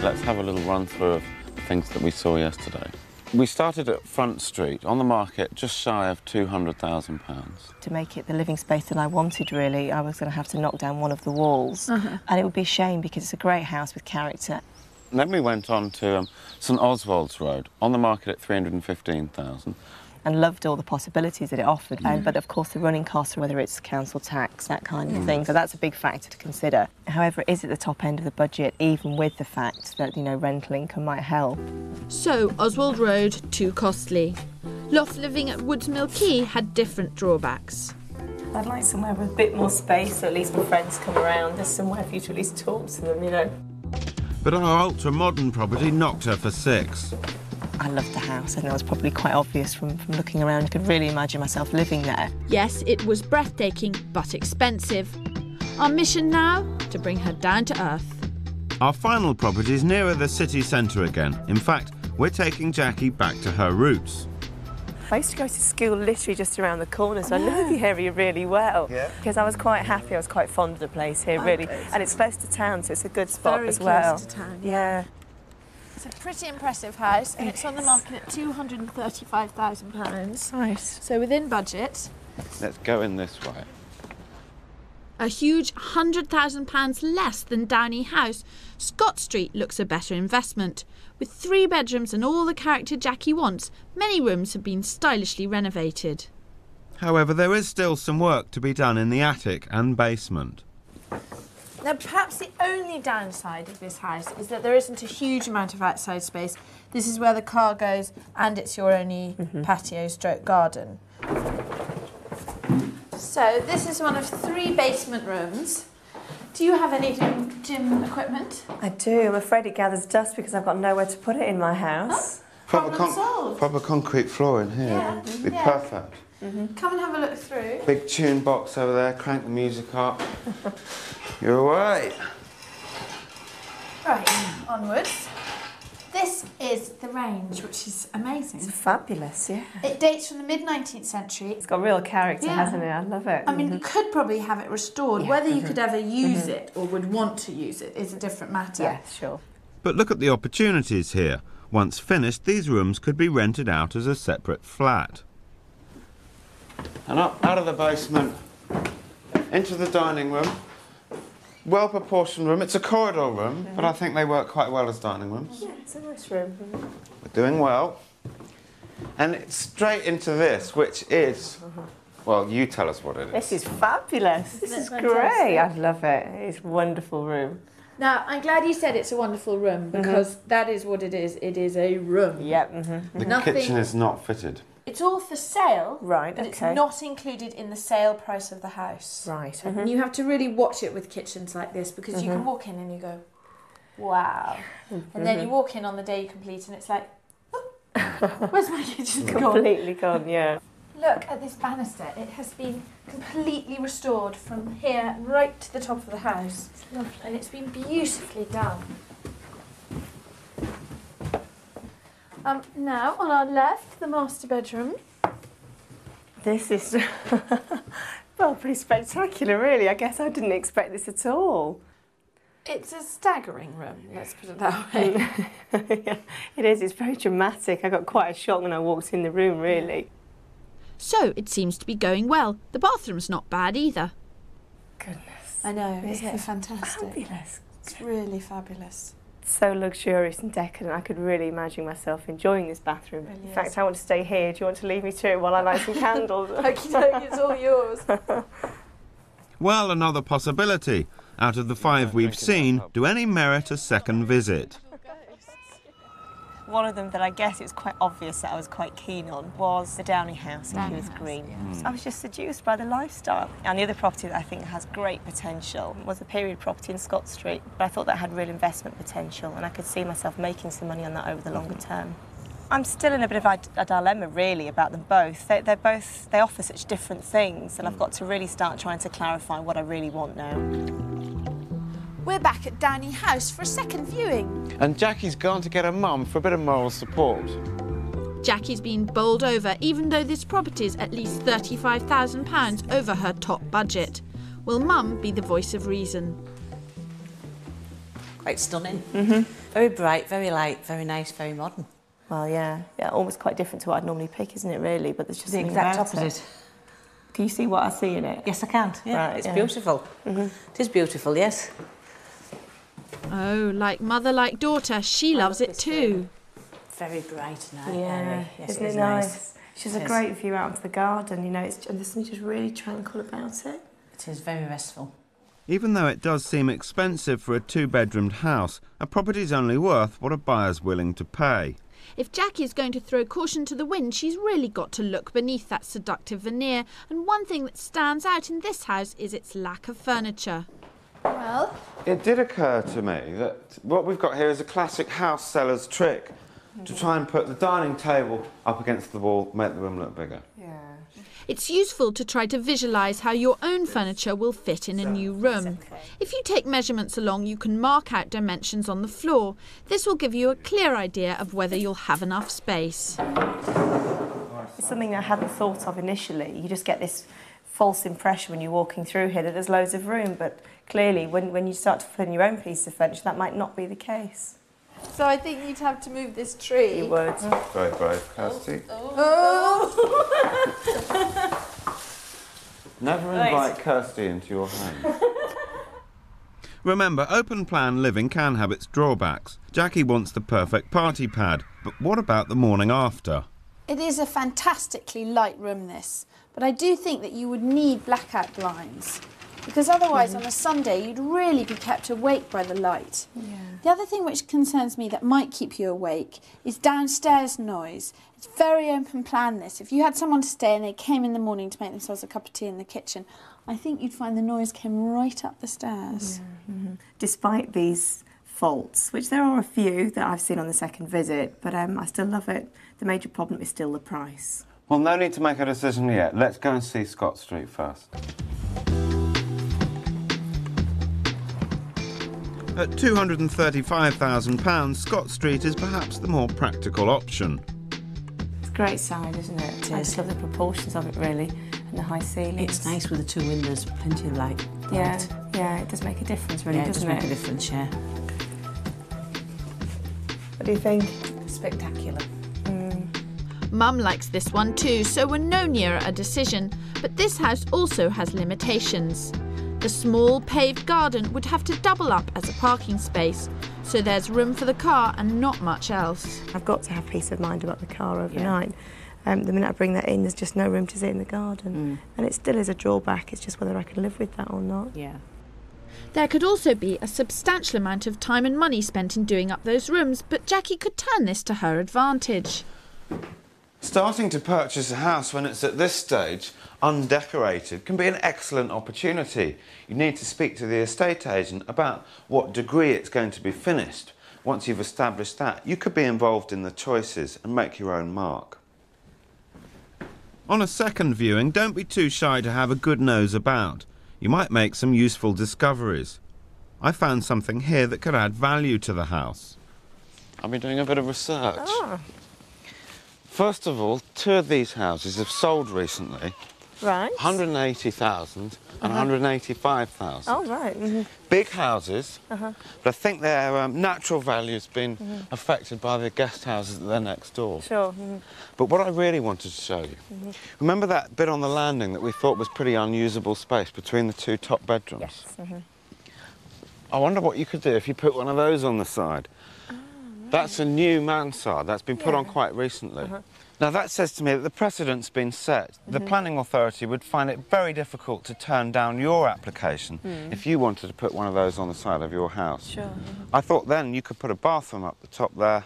Let's have a little run through of the things that we saw yesterday. We started at Front Street, on the market, just shy of £200,000. To make it the living space that I wanted, really, I was going to have to knock down one of the walls. And it would be a shame because it's a great house with character. And then we went on to um, St Oswald's Road, on the market at 315000 and loved all the possibilities that it offered. And, mm. but of course, the running costs, and whether it's council tax, that kind of mm. thing. So that's a big factor to consider. However, it is at the top end of the budget, even with the fact that you know rental income might help. So, Oswald Road, too costly. Loft living at Woodsmill Quay had different drawbacks. I'd like somewhere with a bit more space, so at least when friends come around, there's somewhere for you to at least talk to them, you know. But our ultra modern property knocked her for six. I loved the house. and think that was probably quite obvious from, from looking around. I could really imagine myself living there. Yes, it was breathtaking, but expensive. Our mission now? To bring her down to earth. Our final property is nearer the city centre again. In fact, we're taking Jackie back to her roots. I used to go to school literally just around the corner, so I oh, know the area really well. Yeah. Because I was quite happy, I was quite fond of the place here, really. And it's close to town, so it's a good spot Very as close to town, Yeah. It's a pretty impressive house, and it's on the market at £235,000. Nice. So within budget. Let's go in this way. A huge £100,000 less than Downey House, Scott Street looks a better investment. With three bedrooms and all the character Jackie wants, many rooms have been stylishly renovated. However, there is still some work to be done in the attic and basement. Now, perhaps the only downside of this house is that there isn't a huge amount of outside space. This is where the car goes, and it's your only mm-hmm. patio stroke garden. So, this is one of three basement rooms. Do you have any gym, gym equipment? I do. I'm afraid it gathers dust because I've got nowhere to put it in my house. Oh, problem solved. proper concrete floor in here. Yeah, Be yeah. perfect. Mm-hmm. Come and have a look through. Big tune box over there, crank the music up. You're away. Right, onwards. This is the range, which is amazing. It's fabulous, yeah. It dates from the mid 19th century. It's got real character, Yeah. hasn't it? I love it. I mean, you could probably have it restored. Yeah. Whether you mm-hmm. could ever use it or would want to use it is a different matter. yeah, sure. But look at the opportunities here. Once finished, these rooms could be rented out as a separate flat. And up out of the basement, into the dining room. Well proportioned room. It's a corridor room, but I think they work quite well as dining rooms. Yeah, it's a nice room. We're doing well. And it's straight into this, which is, well, you tell us what it is. This is fabulous. This Isn't is great. I love it. It's a wonderful room. Now, I'm glad you said it's a wonderful room because that is what it is. It is a room. Yep. Mm -hmm. The Nothing- kitchen is not fitted. It's all for sale, Right, but it's not included in the sale price of the house. Right. Mm-hmm. And you have to really watch it with kitchens like this because you can mm-hmm. walk in and you go, wow. And then you mm-hmm. walk in on the day you complete and it's like, "Oh, where's my kitchen gone? Completely gone, yeah. Look at this banister. It has been completely restored from here right to the top of the house. It's lovely. And it's been beautifully done. Um, now, on our left, the master bedroom. This is, well, pretty spectacular, really. I guess I didn't expect this at all. It's a staggering room, let's put it that way. yeah, it is. It's very dramatic. I got quite a shock when I walked in the room, really. So, it seems to be going well. The bathroom's not bad either. Goodness. I know, isn't it is fantastic? Fabulous. It's really fabulous. So luxurious and decadent. I could really imagine myself enjoying this bathroom. Really In is. fact, I want to stay here. Do you want to leave me to it while I light some candles? Okie doke, it's all yours. Well, another possibility. Out of the five we've seen, do any merit a second visit? One of them that I guess it was quite obvious that I was quite keen on was the Downey House in House, Green. yeah. So I was just seduced by the lifestyle. And the other property that I think has great potential was a period property in Scott Street. But I thought that had real investment potential and I could see myself making some money on that over the longer term. I'm still in a bit of a, a dilemma really about them both. They, they're both, they offer such different things and I've hmm. got to really start trying to clarify what I really want now. We're back at Downey House for a second viewing. And Jackie's gone to get her mum for a bit of moral support. Jackie's been bowled over, even though this property's at least £35,000 over her top budget. Will Mum be the voice of reason? quite stunning. Mm-hmm. Very bright, very light, very nice, very modern. Well, yeah, yeah, almost quite different to what I'd normally pick, isn't it? Really, but there's just The exact opposite. Can you see what I see in it? Yes, I can. Yeah, Right, it's yeah. beautiful. It is beautiful, yes. Oh, like mother, like daughter, she loves it too. Very bright and Yeah, airy. Yes, isn't it it is nice? She's It a is. great view out into the garden. You know, it's and there's something just really tranquil about it. It is very restful. Even though it does seem expensive for a two bedroomed house, a property's only worth what a buyer's willing to pay. If Jackie is going to throw caution to the wind, she's really got to look beneath that seductive veneer. And one thing that stands out in this house is its lack of furniture. Well, It did occur to me that what we've got here is a classic house seller's trick to try and put the dining table up against the wall, make the room look bigger. Yeah. It's useful to try to visualise how your own furniture will fit in a new room. If you take measurements along, you can mark out dimensions on the floor. This will give you a clear idea of whether you'll have enough space. It's something I hadn't thought of initially. You just get this false impression when you're walking through here that there's loads of room, but clearly, when, when you start to put in your own piece of furniture, that might not be the case. so I think you'd have to move this tree. You would. Very brave, Kirstie. Oh. oh. Never invite Kirstie into your home. Remember, open plan living can have its drawbacks. Jackie wants the perfect party pad, but what about the morning after? It is a fantastically light room, this, but I do think that you would need blackout blinds because otherwise, on a Sunday, you'd really be kept awake by the light. The other thing which concerns me that might keep you awake is downstairs noise. It's very open plan, this. If you had someone to stay and they came in the morning to make themselves a cup of tea in the kitchen, I think you'd find the noise came right up the stairs. Despite these faults, which there are a few that I've seen on the second visit, but um, I still love it. The major problem is still the price. Well, no need to make a decision yet. Let's go and see Scott Street first. At £235,000, Scott Street is perhaps the more practical option. It's a great size, isn't it? It I is. just love the proportions of it, really, and the high ceilings. It's nice with the two windows, plenty of light. Yeah, light. yeah, it does make a difference, really, yeah, it does doesn't make a difference, yeah. What do you think? Spectacular. Hmm. Mum likes this one too, so we're no nearer a decision. But this house also has limitations. The small paved garden would have to double up as a parking space, so there's room for the car and not much else. I've got to have peace of mind about the car overnight. Um, the minute I bring that in, there's just no room to sit in the garden. And it still is a drawback, it's just whether I can live with that or not. Yeah. There could also be a substantial amount of time and money spent in doing up those rooms, but Jackie could turn this to her advantage. Starting to purchase a house when it's at this stage, undecorated, can be an excellent opportunity. You need to speak to the estate agent about what degree it's going to be finished. Once you've established that, you could be involved in the choices and make your own mark. On a second viewing, don't be too shy to have a good nose about. You might make some useful discoveries. I found something here that could add value to the house. I've been doing a bit of research. Ah. First of all, two of these houses have sold recently. Right. 180,000 and 185,000. Oh, right. mhm. Big houses, but I think their um, natural value has been affected by the guest houses that they're next door. Sure. mhm. But what I really wanted to show you, remember that bit on the landing that we thought was pretty unusable space between the two top bedrooms? Yes. mhm. I wonder what you could do if you put one of those on the side. That's a new mansard. That's been put on quite recently. Uh-huh. Now that says to me that the precedent's been set. The mm-hmm. planning authority would find it very difficult to turn down your application mm. if you wanted to put one of those on the side of your house. Sure. Mm-hmm. I thought then you could put a bathroom up the top there.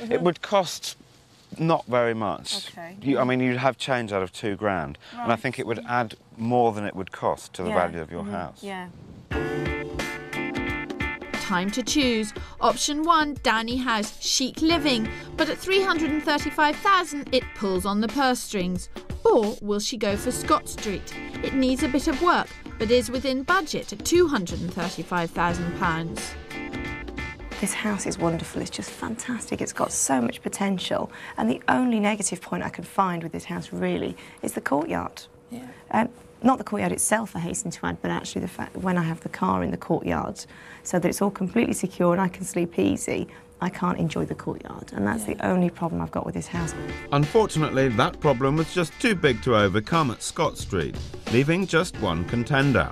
It mm-hmm. would cost not very much. Okay. You, I mean, you'd have change out of two grand, and I think it would add more than it would cost to the Yeah, value of your house. Yeah. Time to choose. Option 1, Downey House, chic living, but at 335,000 it pulls on the purse strings. Or will she go for Scott Street? It needs a bit of work, but is within budget at £235,000. This house is wonderful. It's just fantastic. It's got so much potential. And the only negative point I can find with this house really is the courtyard. Yeah. Um, Not the courtyard itself, I hasten to add, but actually the fact when I have the car in the courtyard, so that it's all completely secure and I can sleep easy, I can't enjoy the courtyard. And that's the only problem I've got with this house. Unfortunately, that problem was just too big to overcome at Scott Street, leaving just one contender.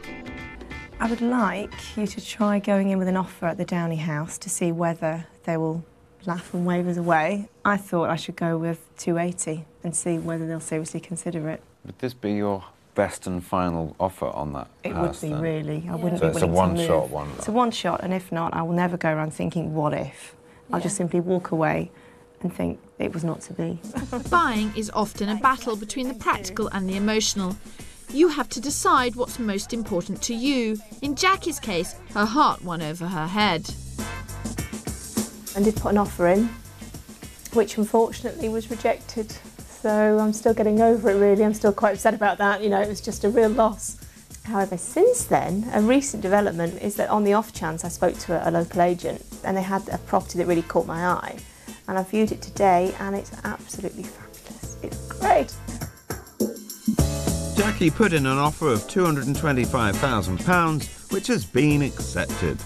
I would like you to try going in with an offer at the Downey house to see whether they will laugh and wave us away. I thought I should go with 280 and see whether they'll seriously consider it. Would this be your best and final offer on that It house would be then? really. I wouldn't So be it's a one-shot one. It's a one shot, and if not, I will never go around thinking, what if? I'll just simply walk away and think it was not to be. Buying is often a battle between the practical and the emotional. You have to decide what's most important to you. In Jackie's case, her heart won over her head. and did put an offer in, which unfortunately was rejected. So I'm still getting over it really. I'm still quite upset about that. You know, it was just a real loss. However, since then, a recent development is that on the off chance I spoke to a, a local agent and they had a property that really caught my eye. And I viewed it today and it's absolutely fabulous. It's great. Jackie put in an offer of £225,000, which has been accepted.